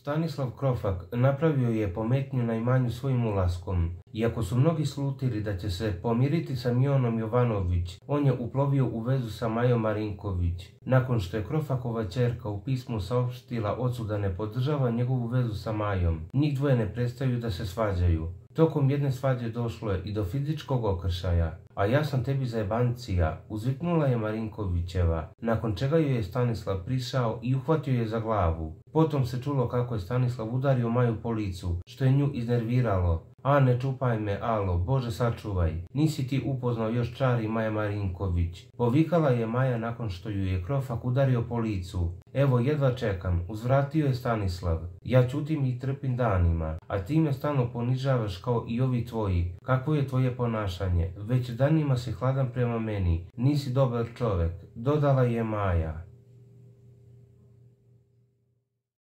Stanislav Krofak napravio je pometnju na imanju svojim ulaskom. Iako su mnogi slutili da će se pomiriti sa Mionom Jovanović, on je uplovio u vezu sa Majom Marinković. Nakon što je Krofakova čerka u pismu saopštila ocu da ne podržava njegovu vezu sa Majom, njih dvoje ne prestaju da se svađaju. Tokom jedne svađe došlo je i do fizičkog okršaja, a ja sam tebi zajebancija, uzviknula je Marinkovićeva, nakon čega joj je Stanislav prišao i uhvatio je za glavu. Potom se čulo kako je Stanislav udario Maju po licu, što je nju iznerviralo, a ne čupaj me, alo, Bože sačuvaj, nisi ti upoznao još čari Maja Marinković. Povikala je Maja nakon što ju je Krofak udario po licu. Evo, jedva čekam, uzvratio je Stanislav. Ja čutim i trpim danima, a ti me stalno ponižavaš kao i ovi tvoji. Kakvo je tvoje ponašanje? Već danima si hladan prema meni, nisi dobar čovek, dodala je Maja.